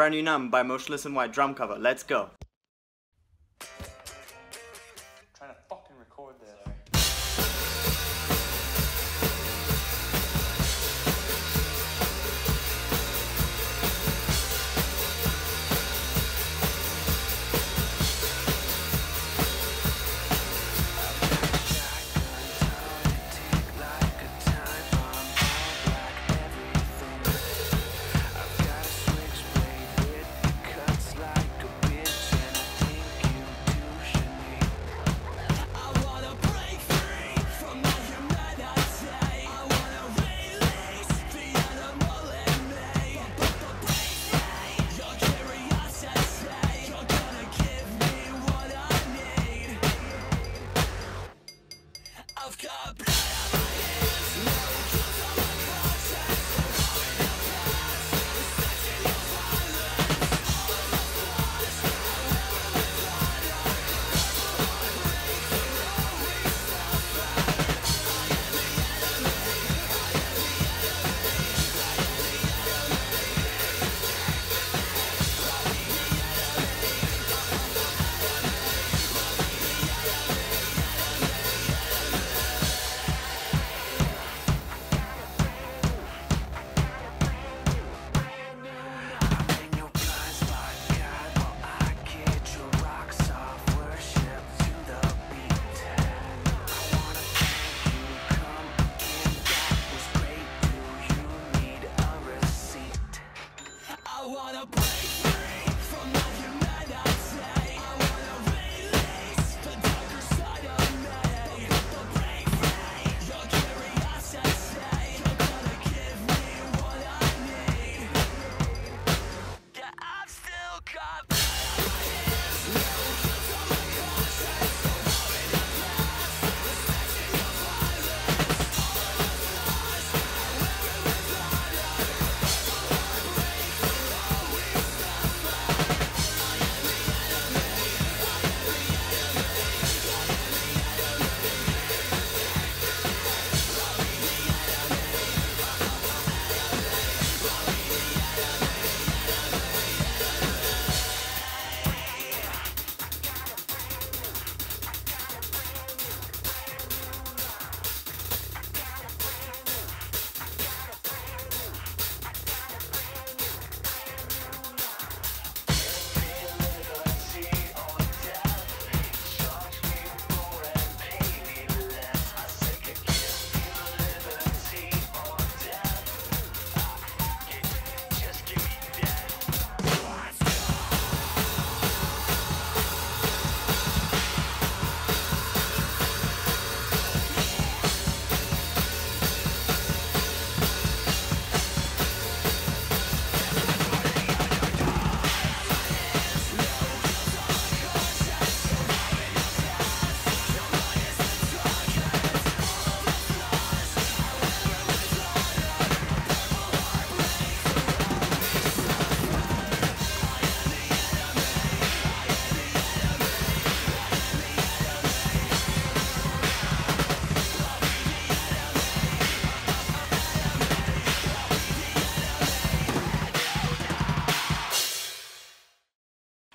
Brand new Numb by Motionless in White drum cover. Let's go. Love Cup.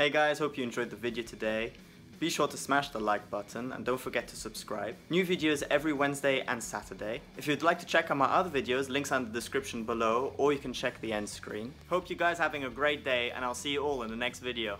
Hey guys, hope you enjoyed the video today. Be sure to smash the like button and don't forget to subscribe. New videos every Wednesday and Saturday. If you'd like to check out my other videos, links are in the description below or you can check the end screen. Hope you guys having a great day and I'll see you all in the next video.